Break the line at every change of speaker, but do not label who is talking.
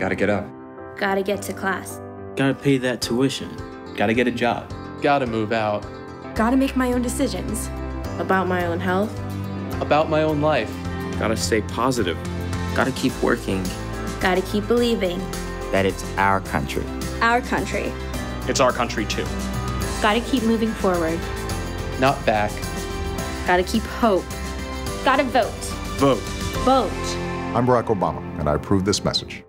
Gotta get up.
Gotta get to class.
Gotta pay that tuition.
Gotta get a job.
Gotta move out.
Gotta make my own decisions.
About my own health.
About my own life.
Gotta stay positive.
Gotta keep working.
Gotta keep believing.
That it's our country.
Our country.
It's our country too.
Gotta keep moving forward.
Not back.
Gotta keep hope. Gotta vote.
Vote.
Vote.
I'm Barack Obama, and I approve this message.